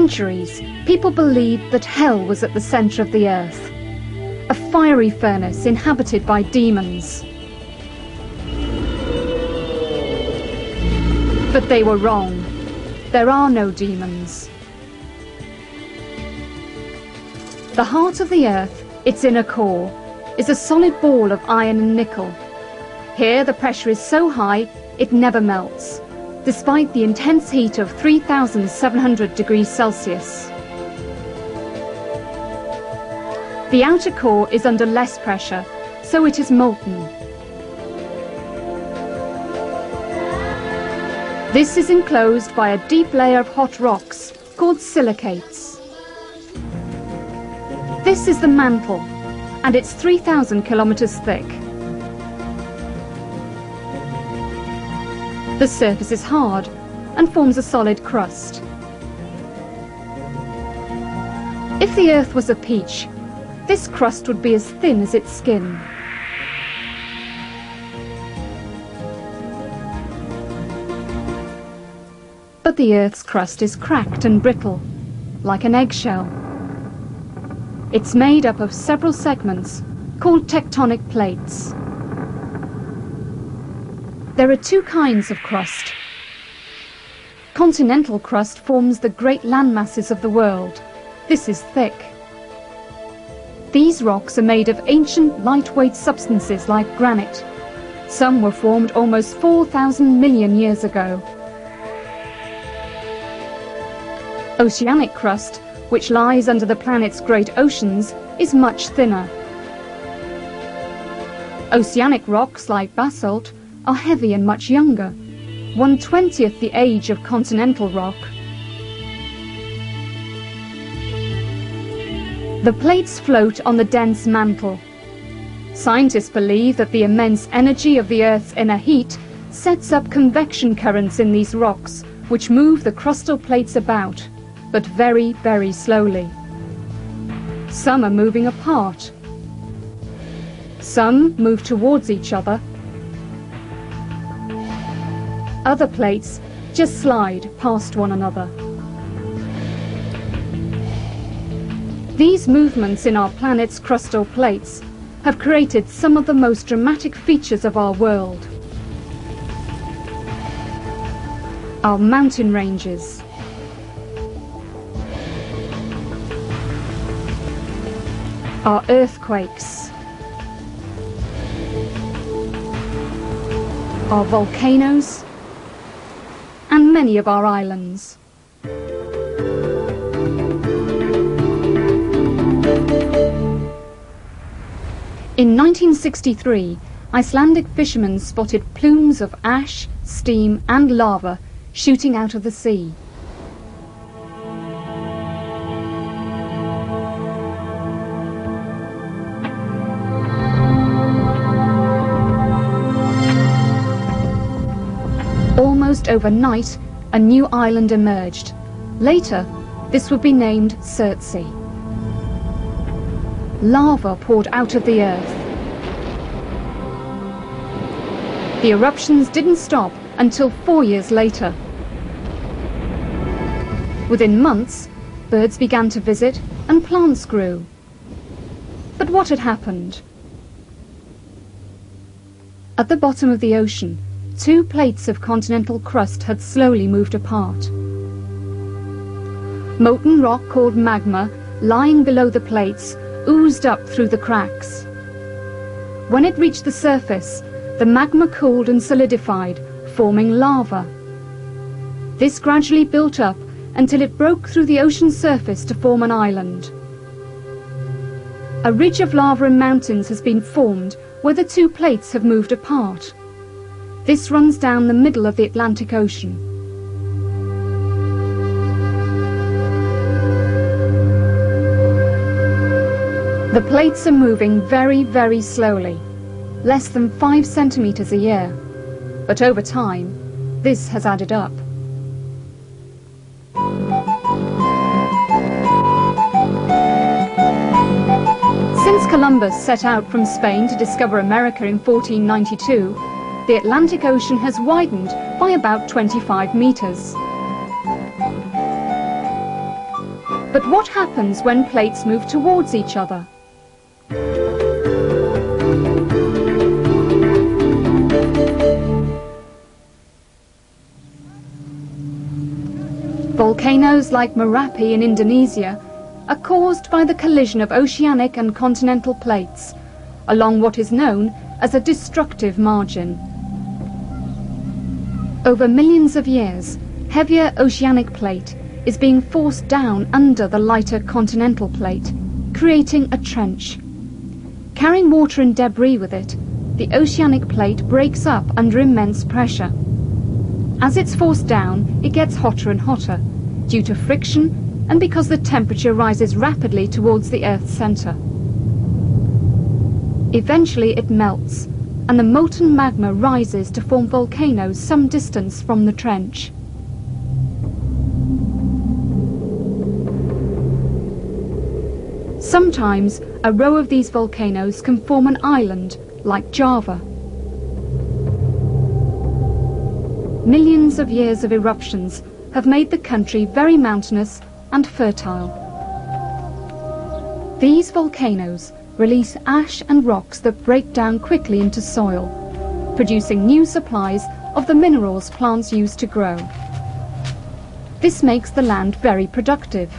centuries, people believed that hell was at the centre of the earth, a fiery furnace inhabited by demons. But they were wrong. There are no demons. The heart of the earth, its inner core, is a solid ball of iron and nickel. Here the pressure is so high it never melts, despite the intense heat of 3,700 degrees Celsius. The outer core is under less pressure, so it is molten. This is enclosed by a deep layer of hot rocks called silicates. This is the mantle, and it's 3,000 kilometers thick. The surface is hard and forms a solid crust. If the Earth was a peach, this crust would be as thin as its skin. But the Earth's crust is cracked and brittle, like an eggshell. It's made up of several segments called tectonic plates. There are two kinds of crust. Continental crust forms the great landmasses of the world. This is thick. These rocks are made of ancient lightweight substances like granite. Some were formed almost 4,000 million years ago. Oceanic crust, which lies under the planet's great oceans, is much thinner. Oceanic rocks like basalt are heavy and much younger, one twentieth the age of continental rock. The plates float on the dense mantle. Scientists believe that the immense energy of the Earth's inner heat sets up convection currents in these rocks, which move the crustal plates about but very, very slowly. Some are moving apart. Some move towards each other. Other plates just slide past one another. These movements in our planet's crustal plates have created some of the most dramatic features of our world. Our mountain ranges, Our earthquakes, Our volcanoes, many of our islands. In 1963, Icelandic fishermen spotted plumes of ash, steam and lava shooting out of the sea. Overnight, a new island emerged. Later, this would be named Surtsey. Lava poured out of the earth. The eruptions didn't stop until four years later. Within months, birds began to visit and plants grew. But what had happened? At the bottom of the ocean, two plates of continental crust had slowly moved apart. Molten rock called magma, lying below the plates, oozed up through the cracks. When it reached the surface, the magma cooled and solidified, forming lava. This gradually built up until it broke through the ocean surface to form an island. A ridge of lava and mountains has been formed where the two plates have moved apart. This runs down the middle of the Atlantic Ocean. The plates are moving very, very slowly, less than 5 centimetres a year. But over time, this has added up. Since Columbus set out from Spain to discover America in 1492, the Atlantic Ocean has widened by about 25 metres. But what happens when plates move towards each other? Volcanoes like Merapi in Indonesia are caused by the collision of oceanic and continental plates along what is known as a destructive margin. Over millions of years, heavier oceanic plate is being forced down under the lighter continental plate, creating a trench. Carrying water and debris with it, the oceanic plate breaks up under immense pressure. As it's forced down, it gets hotter and hotter, due to friction and because the temperature rises rapidly towards the Earth's centre. Eventually it melts, and the molten magma rises to form volcanoes some distance from the trench. Sometimes a row of these volcanoes can form an island, like Java. Millions of years of eruptions have made the country very mountainous and fertile. These volcanoes release ash and rocks that break down quickly into soil, producing new supplies of the minerals plants use to grow. This makes the land very productive.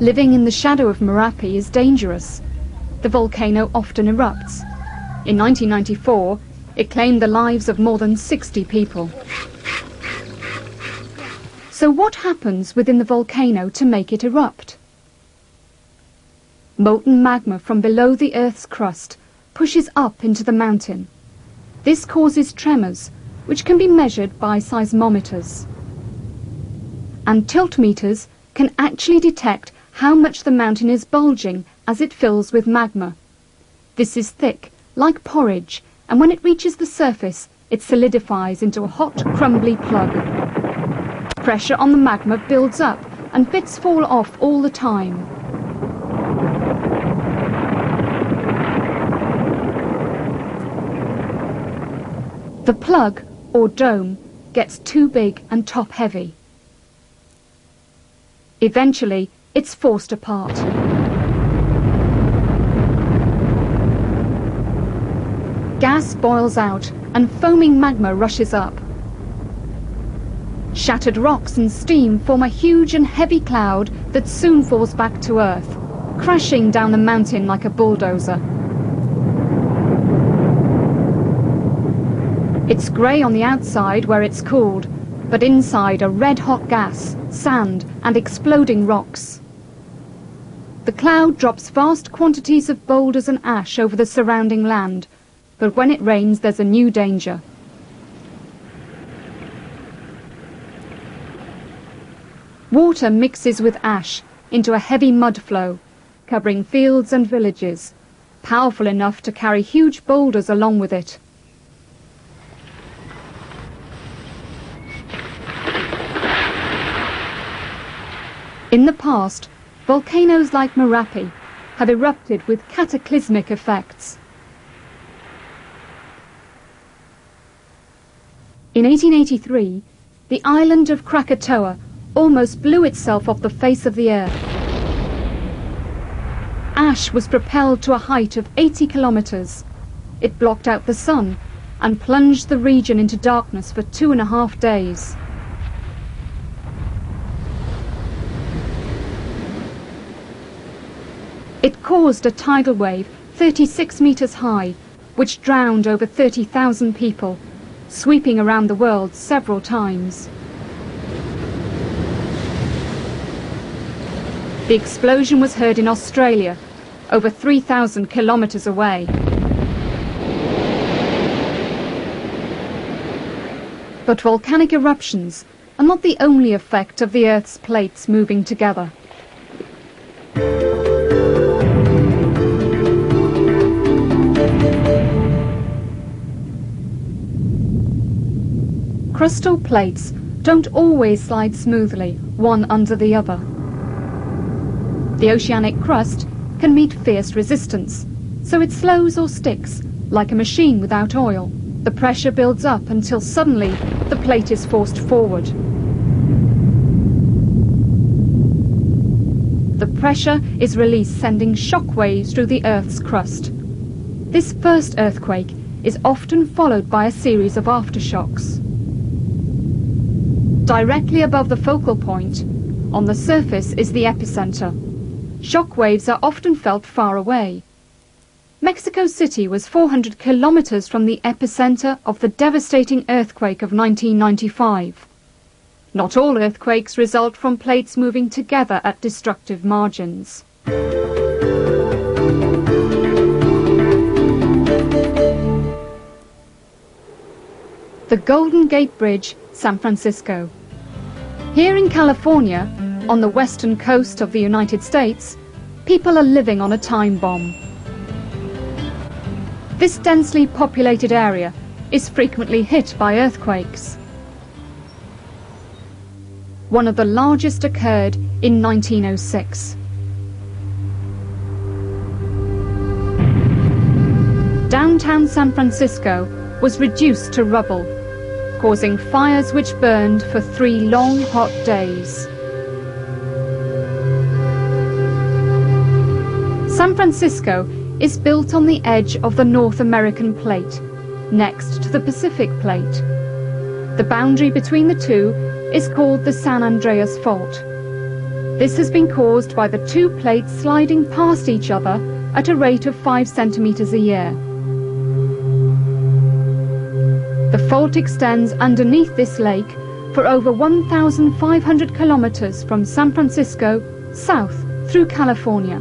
Living in the shadow of Merapi is dangerous. The volcano often erupts. In 1994, it claimed the lives of more than 60 people. So what happens within the volcano to make it erupt? Molten magma from below the Earth's crust pushes up into the mountain. This causes tremors, which can be measured by seismometers. And tiltmeters can actually detect how much the mountain is bulging as it fills with magma. This is thick, like porridge, and when it reaches the surface, it solidifies into a hot, crumbly plug. Pressure on the magma builds up and bits fall off all the time. The plug, or dome, gets too big and top heavy. Eventually, it's forced apart. Gas boils out and foaming magma rushes up. Shattered rocks and steam form a huge and heavy cloud that soon falls back to Earth, crashing down the mountain like a bulldozer. It's grey on the outside where it's cooled, but inside are red-hot gas, sand and exploding rocks. The cloud drops vast quantities of boulders and ash over the surrounding land, but when it rains there's a new danger. Water mixes with ash into a heavy mud flow, covering fields and villages, powerful enough to carry huge boulders along with it. In the past, volcanoes like Merapi have erupted with cataclysmic effects. In 1883, the island of Krakatoa almost blew itself off the face of the earth. Ash was propelled to a height of 80 kilometers. It blocked out the sun and plunged the region into darkness for two and a half days. It caused a tidal wave 36 meters high, which drowned over 30,000 people, sweeping around the world several times. The explosion was heard in Australia, over 3,000 kilometres away. But volcanic eruptions are not the only effect of the Earth's plates moving together. Crustal plates don't always slide smoothly, one under the other. The oceanic crust can meet fierce resistance, so it slows or sticks, like a machine without oil. The pressure builds up until suddenly the plate is forced forward. The pressure is released sending shock waves through the Earth's crust. This first earthquake is often followed by a series of aftershocks. Directly above the focal point, on the surface is the epicenter. Shock waves are often felt far away. Mexico City was 400 kilometers from the epicenter of the devastating earthquake of 1995. Not all earthquakes result from plates moving together at destructive margins. The Golden Gate Bridge, San Francisco. Here in California, on the western coast of the United States, people are living on a time bomb. This densely populated area is frequently hit by earthquakes. One of the largest occurred in 1906. Downtown San Francisco was reduced to rubble, causing fires which burned for three long hot days. San Francisco is built on the edge of the North American plate, next to the Pacific plate. The boundary between the two is called the San Andreas Fault. This has been caused by the two plates sliding past each other at a rate of 5 centimeters a year. The fault extends underneath this lake for over 1,500 kilometers from San Francisco south through California.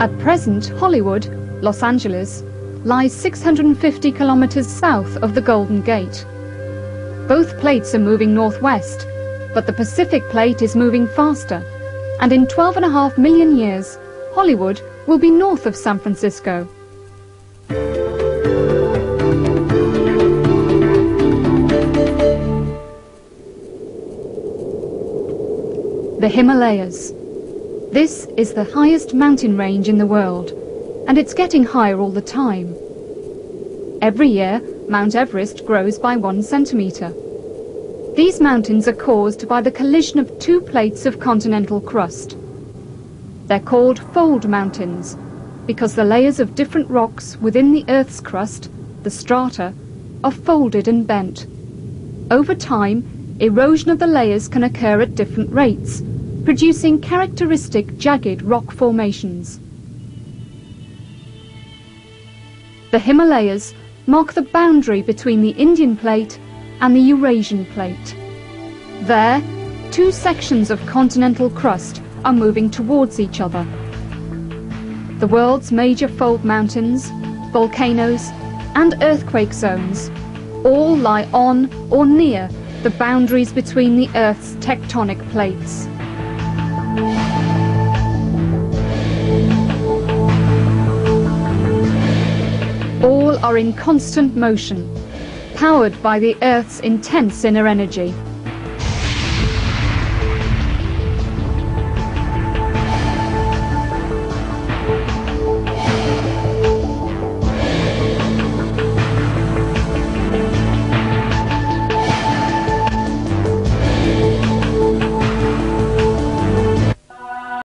At present, Hollywood, Los Angeles, lies 650 kilometers south of the Golden Gate. Both plates are moving northwest, but the Pacific plate is moving faster, and in 12.5 million years, Hollywood will be north of San Francisco. The Himalayas. This is the highest mountain range in the world, and it's getting higher all the time. Every year, Mount Everest grows by one centimetre. These mountains are caused by the collision of two plates of continental crust. They're called fold mountains because the layers of different rocks within the Earth's crust, the strata, are folded and bent. Over time, erosion of the layers can occur at different rates, producing characteristic jagged rock formations. The Himalayas mark the boundary between the Indian plate and the Eurasian plate. There, two sections of continental crust are moving towards each other. The world's major fold mountains, volcanoes and earthquake zones all lie on or near the boundaries between the Earth's tectonic plates. All are in constant motion, powered by the Earth's intense inner energy.